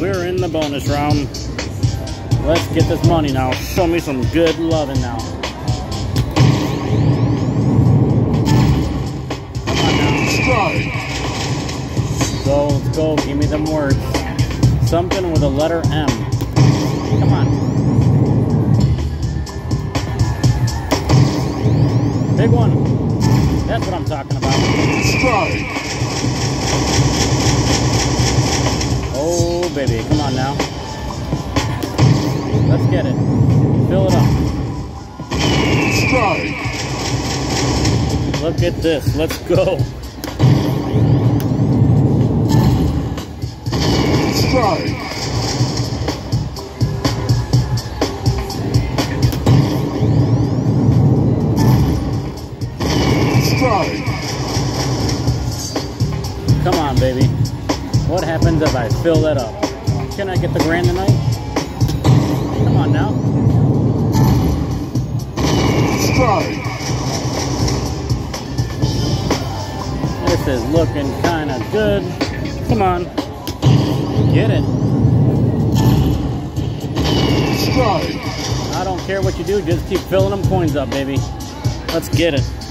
we're in the bonus round. Let's get this money now. Show me some good loving now. Strike. Go, let's go. Give me them words. Something with a letter M. Come on. Big one. That's what I'm talking about. Strike. Baby. Come on now. Let's get it. Fill it up. Strike. Look at this. Let's go. Strike. Come on, baby. What happens if I fill that up? Can I get the grand tonight? Come on now. Strike. This is looking kind of good. Come on. Get it. Strike. I don't care what you do, just keep filling them coins up, baby. Let's get it.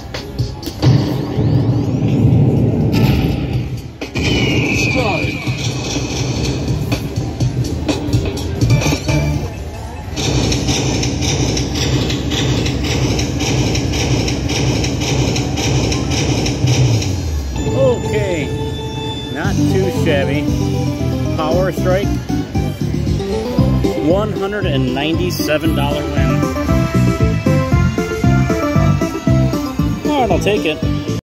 Power Strike. $197 win. Alright, I'll take it.